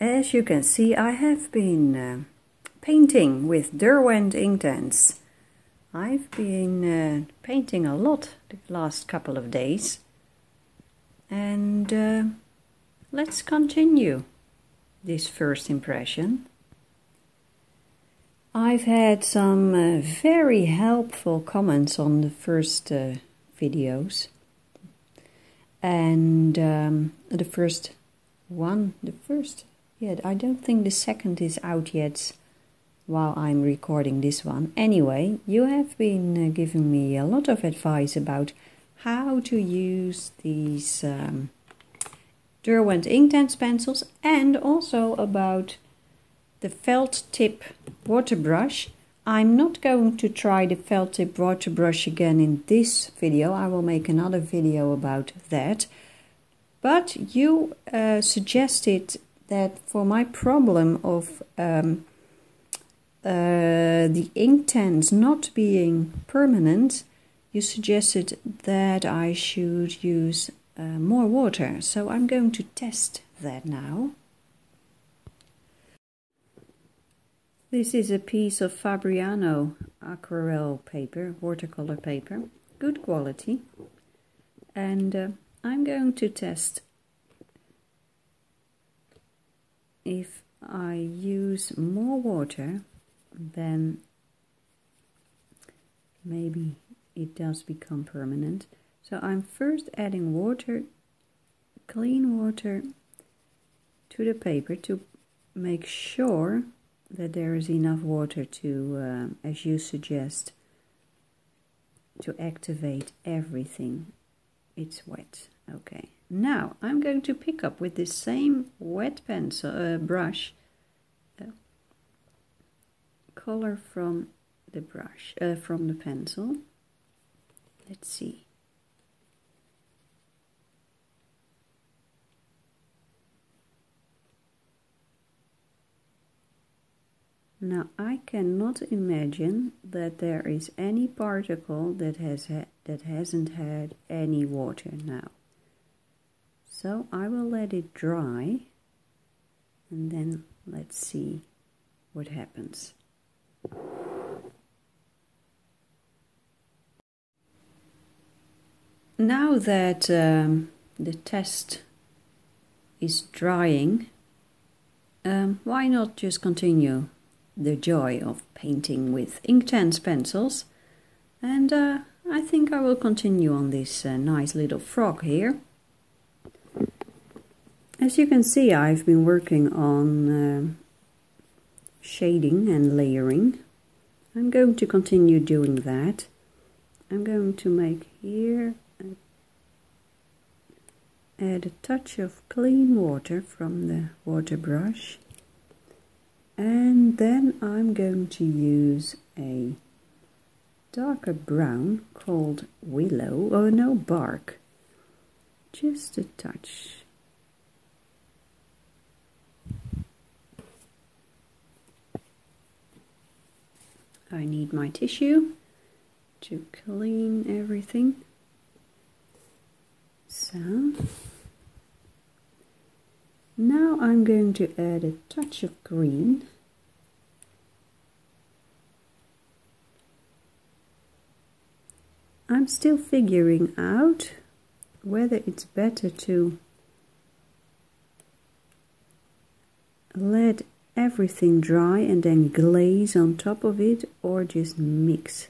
As you can see, I have been uh, painting with Derwent Inktense. I've been uh, painting a lot the last couple of days. And uh, let's continue this first impression. I've had some uh, very helpful comments on the first uh, videos. And um, the first one, the first, yeah, I don't think the second is out yet while I'm recording this one. Anyway, you have been uh, giving me a lot of advice about how to use these um, Derwent Inktense pencils and also about the felt tip water brush. I'm not going to try the felt tip water brush again in this video. I will make another video about that. But you uh, suggested that for my problem of um, uh, the Inktense not being permanent, you suggested that I should use uh, more water. So I'm going to test that now. This is a piece of Fabriano aquarelle paper, watercolor paper, good quality. And uh, I'm going to test if I use more water then maybe it does become permanent. So I'm first adding water, clean water to the paper to make sure that there is enough water to, uh, as you suggest, to activate everything. It's wet. Okay. Now I'm going to pick up with this same wet pencil uh, brush color from the brush, uh, from the pencil. Let's see. Now I cannot imagine that there is any particle that has that hasn't had any water now. So I will let it dry and then let's see what happens. Now that um, the test is drying, um, why not just continue the joy of painting with Inktense pencils? And uh, I think I will continue on this uh, nice little frog here. As you can see, I've been working on uh, shading and layering. I'm going to continue doing that. I'm going to make here add a touch of clean water from the water brush and then I'm going to use a darker brown called willow or no bark just a touch I need my tissue to clean everything. So, now I'm going to add a touch of green. I'm still figuring out whether it's better to let everything dry and then glaze on top of it or just mix.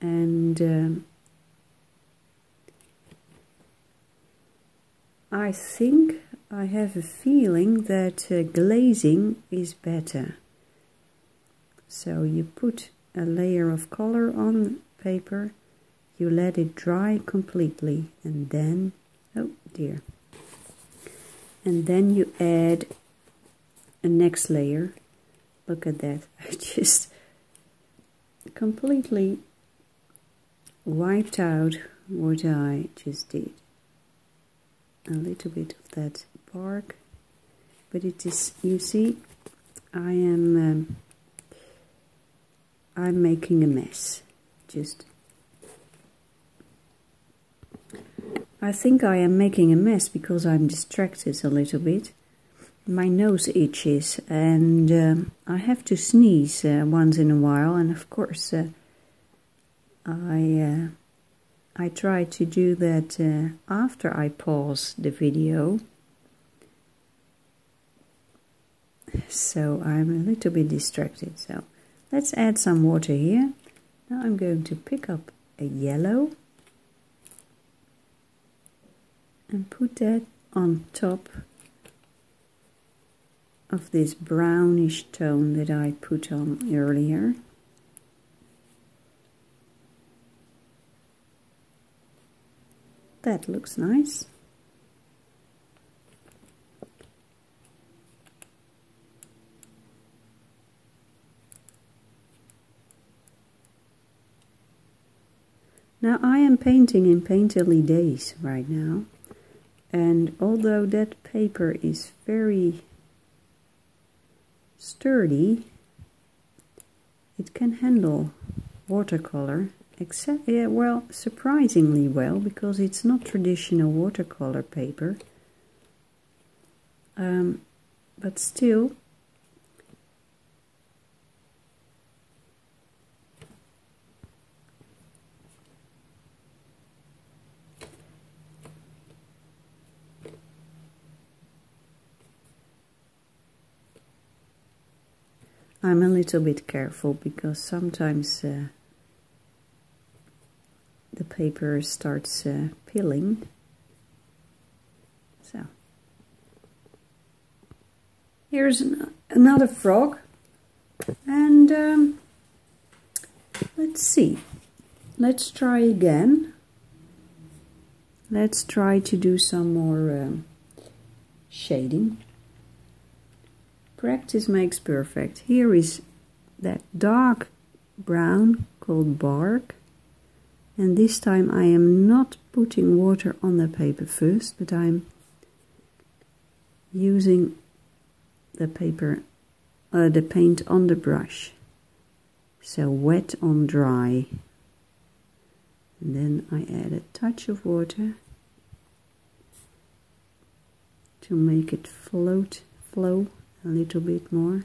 And um, I think I have a feeling that uh, glazing is better. So you put a layer of color on paper you let it dry completely and then oh dear. And then you add a next layer. Look at that. I just completely wiped out what I just did. A little bit of that bark. But it is you see I am um, I'm making a mess. Just I think I am making a mess because I'm distracted a little bit my nose itches and um, I have to sneeze uh, once in a while and of course uh, I uh, I try to do that uh, after I pause the video. So I'm a little bit distracted. So let's add some water here. Now I'm going to pick up a yellow and put that on top of this brownish tone that I put on earlier. That looks nice. Now I am painting in Painterly Days right now and although that paper is very sturdy it can handle watercolor except yeah well surprisingly well because it's not traditional watercolor paper. Um, but still I'm a little bit careful because sometimes uh, the paper starts uh, peeling. So. Here's an another frog. And um, let's see. Let's try again. Let's try to do some more um, shading Practice makes perfect. Here is that dark brown called bark. And this time I am not putting water on the paper first, but I'm using the paper, uh, the paint on the brush. So wet on dry. And then I add a touch of water to make it float, flow a little bit more.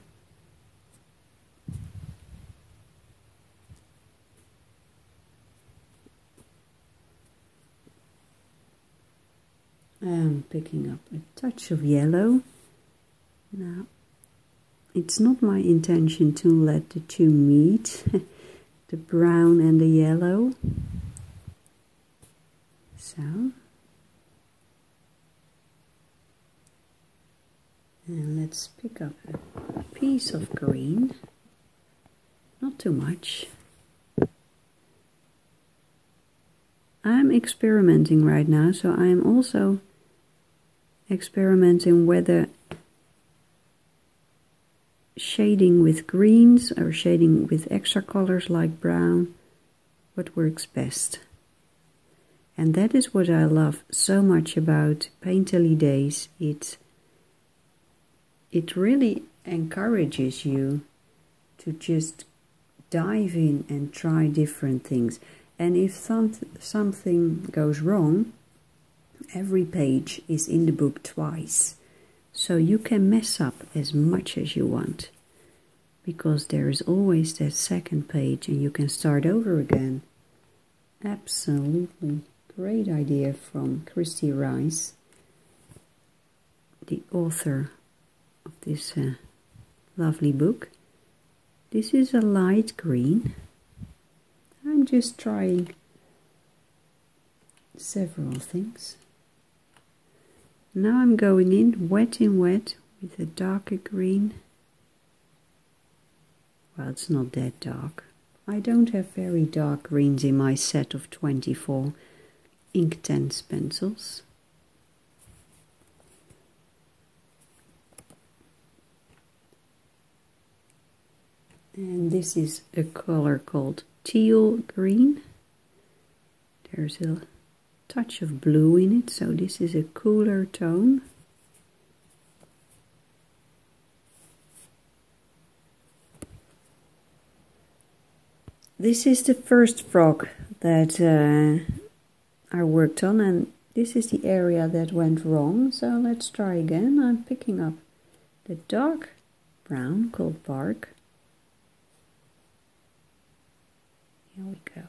I'm picking up a touch of yellow. Now, it's not my intention to let the two meet, the brown and the yellow. So, And let's pick up a piece of green, not too much. I'm experimenting right now, so I'm also experimenting whether shading with greens or shading with extra colors like brown, what works best. And that is what I love so much about Painterly Days. It's it really encourages you to just dive in and try different things. And if some, something goes wrong, every page is in the book twice. So you can mess up as much as you want. Because there is always that second page and you can start over again. Absolutely great idea from Kristy Rice, the author this uh, lovely book. This is a light green. I'm just trying several things. Now I'm going in wet in wet with a darker green. Well, it's not that dark. I don't have very dark greens in my set of 24 Inktense pencils. And this is a color called teal green. There's a touch of blue in it so this is a cooler tone. This is the first frog that uh, I worked on and this is the area that went wrong so let's try again. I'm picking up the dark brown called bark. Here we go.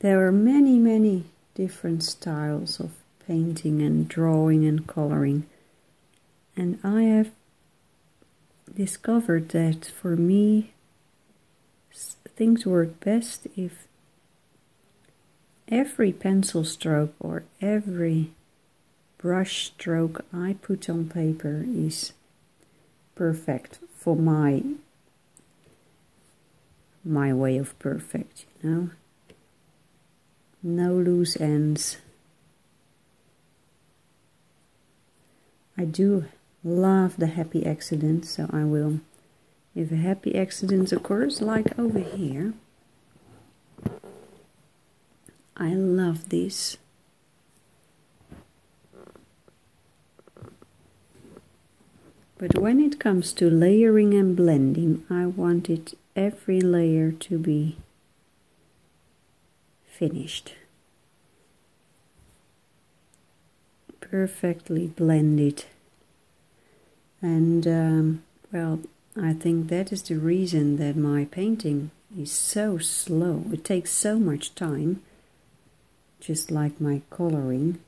There are many, many different styles of painting and drawing and coloring. And I have discovered that for me, things work best if every pencil stroke or every brush stroke I put on paper is perfect for my my way of perfect, you know no loose ends. I do love the happy accident, so I will, if a happy accident occurs, like over here, I love this. But when it comes to layering and blending, I wanted every layer to be finished. Perfectly blended. And um, well, I think that is the reason that my painting is so slow. It takes so much time, just like my coloring.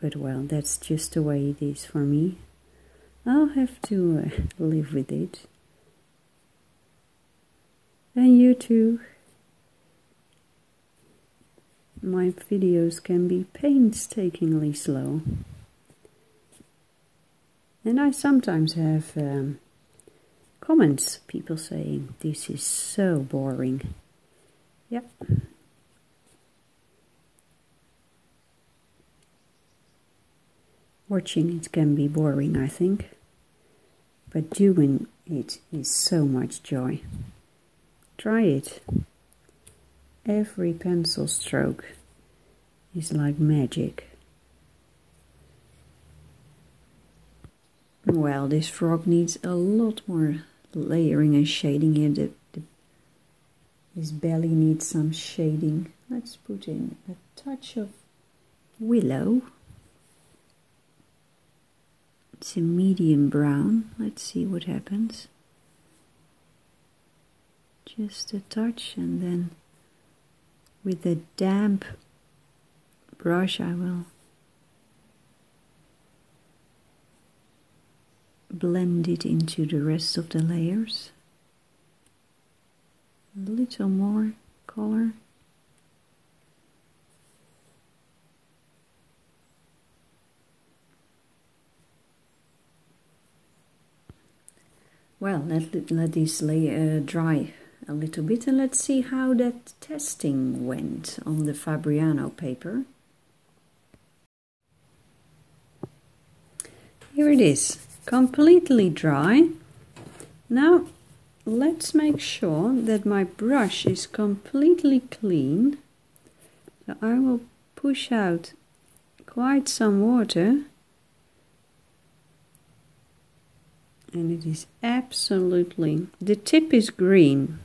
But well, that's just the way it is for me. I'll have to uh, live with it and you too. My videos can be painstakingly slow. And I sometimes have um, comments, people saying, this is so boring. Yep. Watching it can be boring, I think. But doing it is so much joy. Try it. Every pencil stroke is like magic. Well, this frog needs a lot more layering and shading here. The, the, his belly needs some shading. Let's put in a touch of willow. It's a medium brown. Let's see what happens just a touch and then with a damp brush I will blend it into the rest of the layers. A little more color. Well let, let this layer uh, dry a little bit and let's see how that testing went on the Fabriano paper. Here it is, completely dry. Now let's make sure that my brush is completely clean. So I will push out quite some water and it is absolutely the tip is green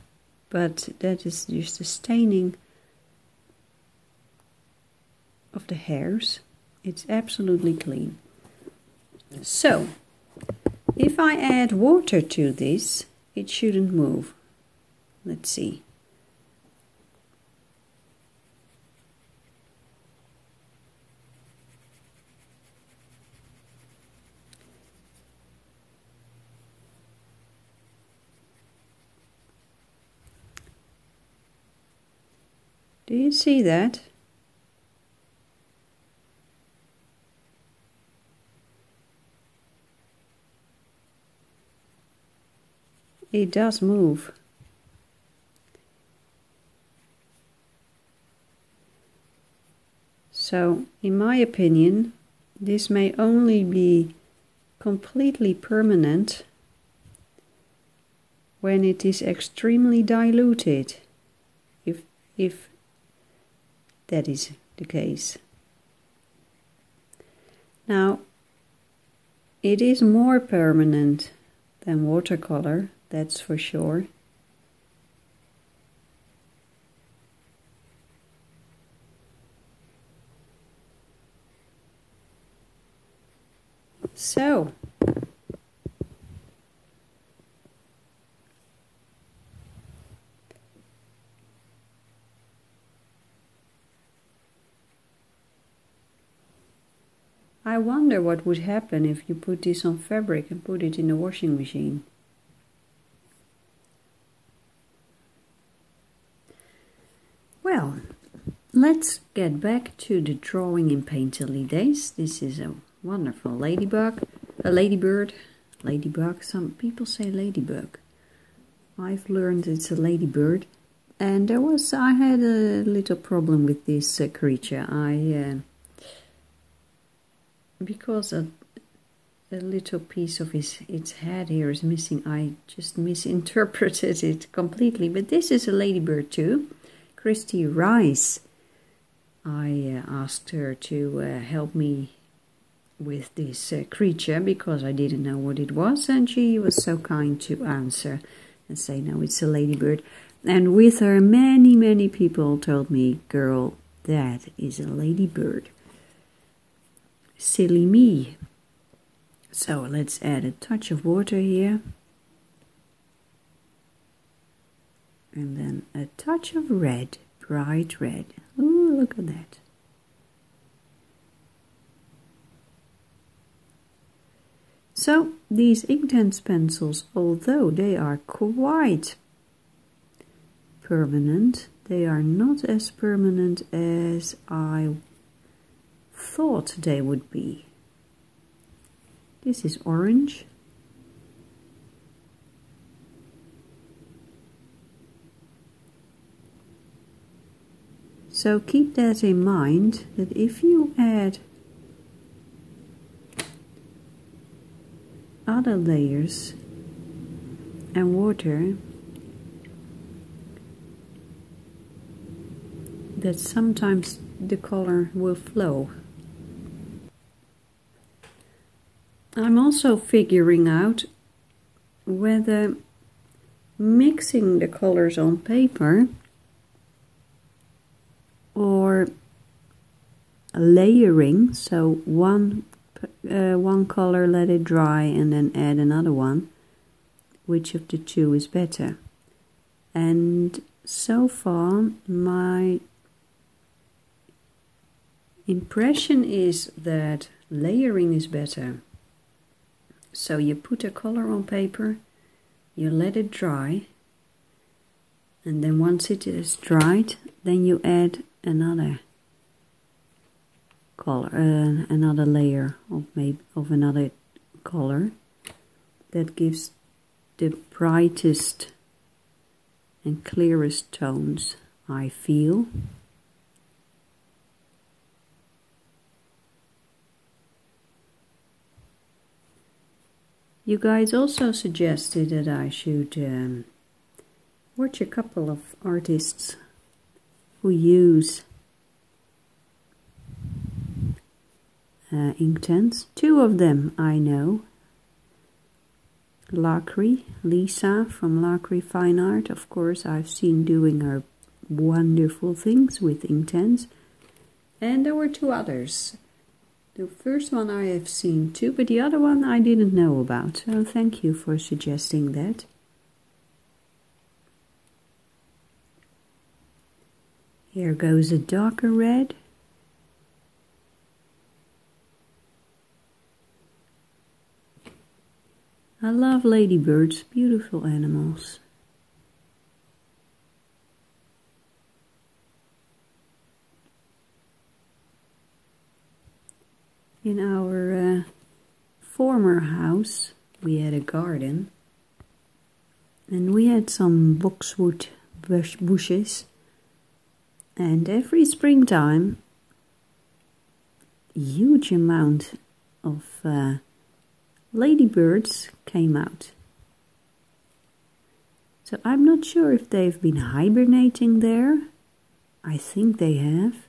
but that is just the staining of the hairs. It's absolutely clean. So, if I add water to this, it shouldn't move. Let's see. Do you see that? It does move. So, in my opinion, this may only be completely permanent when it is extremely diluted if that is the case. Now, it is more permanent than watercolor, that's for sure. So, I wonder what would happen if you put this on fabric and put it in the washing machine. Well, let's get back to the drawing in Painterly days. This is a wonderful ladybug, a ladybird, ladybug. Some people say ladybug. I've learned it's a ladybird. And there was, I had a little problem with this uh, creature. I uh, because a, a little piece of his its head here is missing, I just misinterpreted it completely. But this is a ladybird too, Kristy Rice. I uh, asked her to uh, help me with this uh, creature because I didn't know what it was, and she was so kind to answer and say, "No, it's a ladybird." And with her, many, many people told me, "Girl, that is a ladybird." Silly me. So let's add a touch of water here. And then a touch of red, bright red. Ooh, look at that. So these Inktense pencils, although they are quite permanent, they are not as permanent as I thought they would be. This is orange. So keep that in mind that if you add other layers and water that sometimes the color will flow I'm also figuring out whether mixing the colors on paper or layering so one uh, one color let it dry and then add another one which of the two is better? And so far my impression is that layering is better so you put a color on paper, you let it dry, and then once it is dried, then you add another color, uh, another layer of maybe of another color that gives the brightest and clearest tones I feel. You guys also suggested that I should um, watch a couple of artists who use uh, Inktense. Two of them I know. Lachri, Lisa from Lachri Fine Art, of course, I've seen doing her wonderful things with Inktense. And there were two others. The first one I have seen too, but the other one I didn't know about. So thank you for suggesting that. Here goes a darker red. I love ladybirds, beautiful animals. In our uh, former house, we had a garden and we had some boxwood bush bushes. And every springtime, huge amount of uh, ladybirds came out. So I'm not sure if they've been hibernating there I think they have.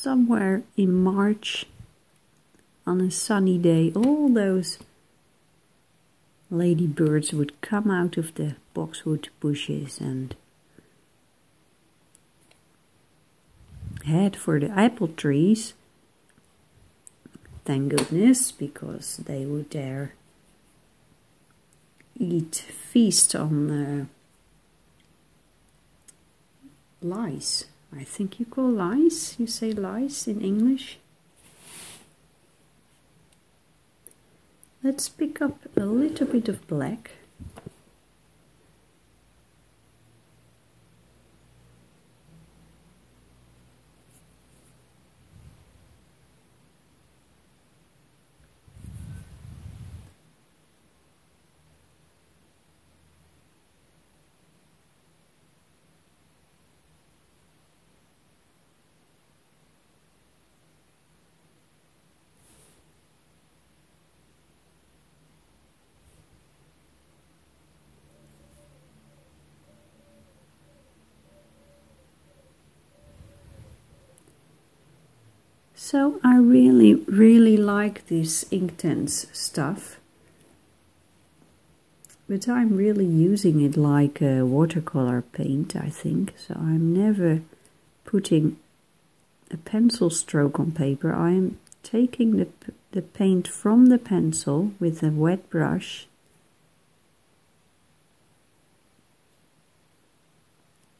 Somewhere in March, on a sunny day, all those ladybirds would come out of the boxwood bushes and head for the apple trees. Thank goodness, because they would there eat, feast on uh, lice. I think you call lice, you say lice in English. Let's pick up a little bit of black. So I really, really like this Inktense stuff. But I'm really using it like a watercolor paint, I think. So I'm never putting a pencil stroke on paper. I'm taking the, the paint from the pencil with a wet brush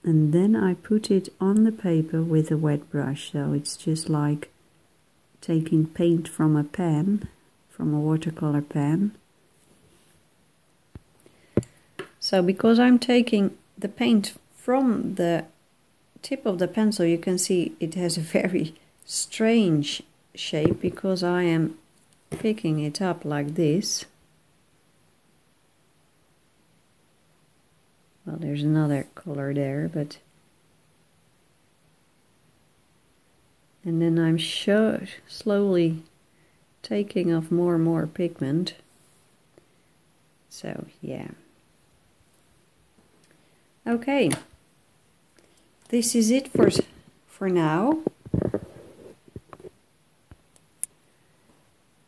and then I put it on the paper with a wet brush so it's just like taking paint from a pen, from a watercolor pen. So because I'm taking the paint from the tip of the pencil, you can see it has a very strange shape because I am picking it up like this. Well, there's another color there, but and then I'm sure slowly taking off more and more pigment. So yeah. Okay. This is it for for now.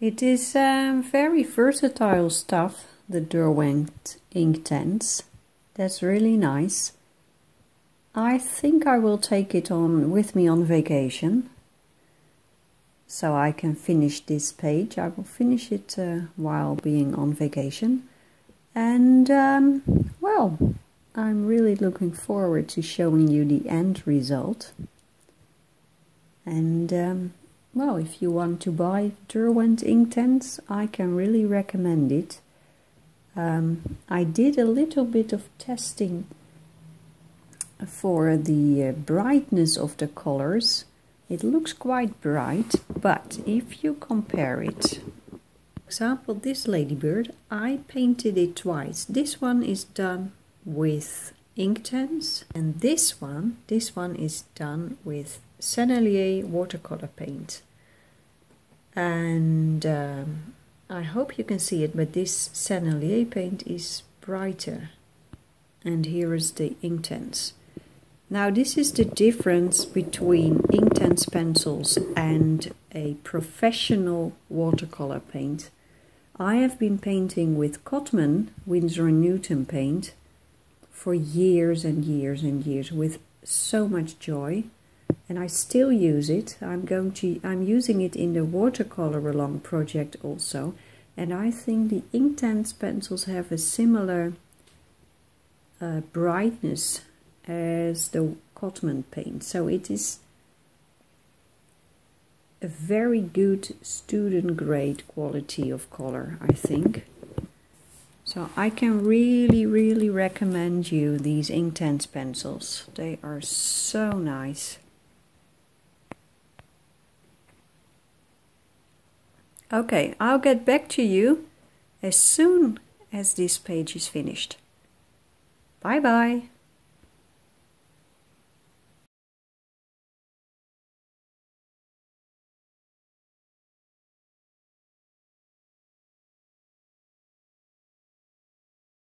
It is um, very versatile stuff the Derwent Inktense that's really nice. I think I will take it on with me on vacation so I can finish this page. I will finish it uh, while being on vacation. And, um, well, I'm really looking forward to showing you the end result. And, um, well, if you want to buy Derwent Inktense, I can really recommend it. Um, I did a little bit of testing for the uh, brightness of the colors it looks quite bright, but if you compare it, for example, this ladybird, I painted it twice. This one is done with Inktense, and this one, this one is done with Sennelier watercolor paint. And um, I hope you can see it, but this Sennelier paint is brighter. And here is the Inktense. Now this is the difference between Inktense pencils and a professional watercolor paint. I have been painting with Cotman Winsor & Newton paint for years and years and years with so much joy and I still use it. I'm going to I'm using it in the watercolor along project also and I think the Inktense pencils have a similar uh, brightness as the Cotman paint. So it is a very good student grade quality of color, I think. So I can really, really recommend you these Inktense pencils. They are so nice. Okay, I'll get back to you as soon as this page is finished. Bye bye.